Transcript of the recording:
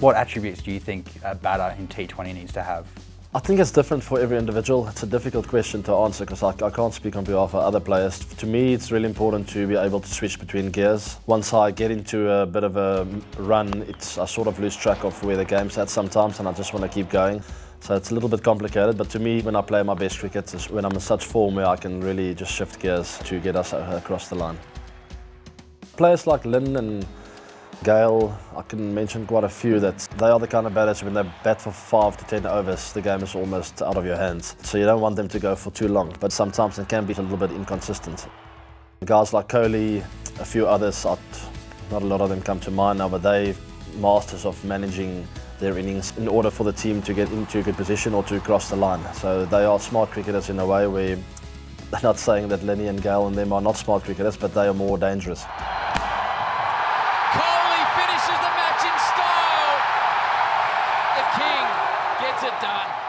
What attributes do you think a batter in T20 needs to have? I think it's different for every individual. It's a difficult question to answer because I, I, can't speak on behalf of other players. To me, it's really important to be able to switch between gears. Once I get into a bit of a run, it's, I sort of lose track of where the game's at sometimes and I just want to keep going. So it's a little bit complicated, but to me, when I play my best cricket, is when I'm in such form where I can really just shift gears to get us across the line. Players like Lynn and Gayle, I can mention quite a few that they are the kind of batters when they bat for five to ten overs, the game is almost out of your hands. So you don't want them to go for too long, but sometimes it can be a little bit inconsistent. Guys like Kohli, a few others, not a lot of them come to mind now, but they masters of managing their innings in order for the team to get into a good position or to cross the line. So they are smart cricketers in a way where they're not saying that Lenny and Gayle and them are not smart cricketers, but they are more dangerous. The King gets it done.